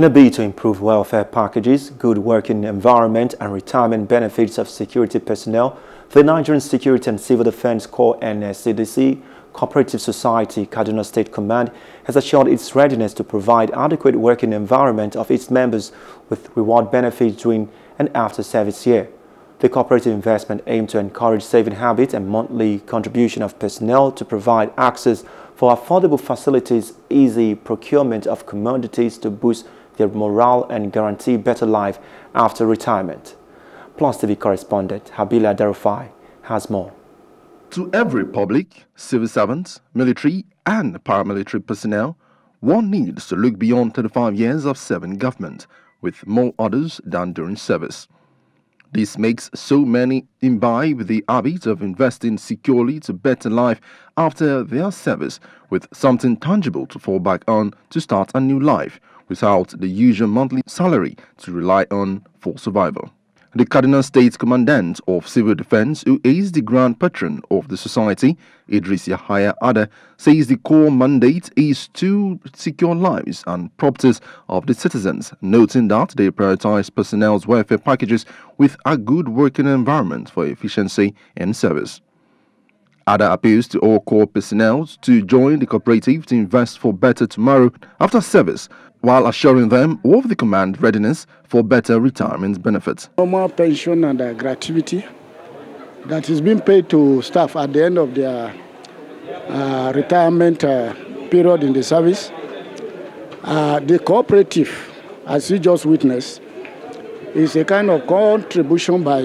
In a bid to improve welfare packages, good working environment and retirement benefits of security personnel, the Nigerian Security and Civil Defense Corps NSCDC Cooperative Society Kaduna State Command has assured its readiness to provide adequate working environment of its members with reward benefits during and after service year. The cooperative investment aims to encourage saving habits and monthly contribution of personnel to provide access for affordable facilities, easy procurement of commodities to boost their morale and guarantee better life after retirement. Plus TV correspondent Habila Darufai has more. To every public, civil servants, military and paramilitary personnel, one needs to look beyond 35 years of serving government, with more orders than during service. This makes so many imbibe the habit of investing securely to better life after their service with something tangible to fall back on to start a new life without the usual monthly salary to rely on for survival. The Kaduna State Commandant of Civil Defense, who is the grand patron of the society, Idris Yahaya Ada, says the core mandate is to secure lives and properties of the citizens, noting that they prioritize personnel's welfare packages with a good working environment for efficiency and service. Ada appeals to all Corps personnel to join the cooperative to invest for better tomorrow after service while assuring them of the command readiness for better retirement benefits. Normal pension and uh, gratuity that is being paid to staff at the end of their uh, retirement uh, period in the service. Uh, the cooperative, as you just witnessed, is a kind of contribution by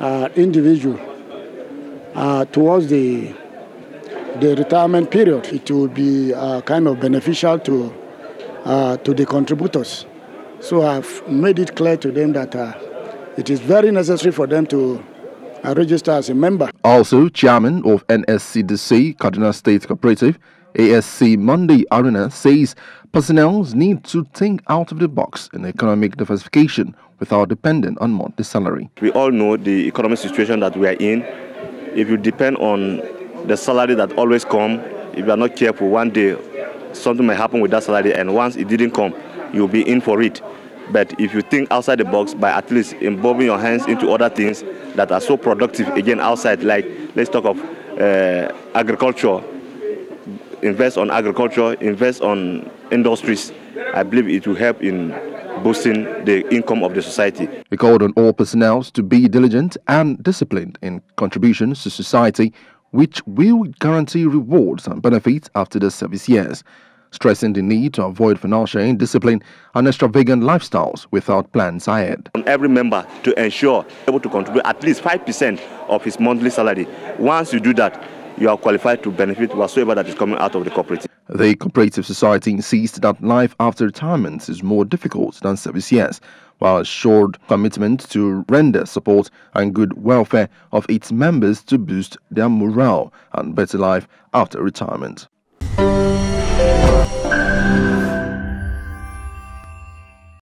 uh, individual uh, towards the the retirement period. It will be kind of beneficial to uh, to the contributors. So I've made it clear to them that uh, it is very necessary for them to uh, register as a member. Also, chairman of NSCDC, Kaduna State Cooperative, ASC Monday Arena, says personnel need to think out of the box in economic diversification without depending on monthly salary. We all know the economic situation that we are in. If you depend on the salary that always come, if you are not careful, one day something might happen with that salary, and once it didn't come, you'll be in for it. But if you think outside the box by at least involving your hands into other things that are so productive again outside, like let's talk of uh, agriculture, invest on agriculture, invest on industries, I believe it will help in boosting the income of the society. We called on all personnel to be diligent and disciplined in contributions to society which will guarantee rewards and benefits after the service years, stressing the need to avoid financial indiscipline and extravagant lifestyles without plans ahead. On every member to ensure able to contribute at least 5% of his monthly salary. Once you do that, you are qualified to benefit whatsoever that is coming out of the cooperative. The cooperative society insists that life after retirement is more difficult than service years while assured commitment to render support and good welfare of its members to boost their morale and better life after retirement.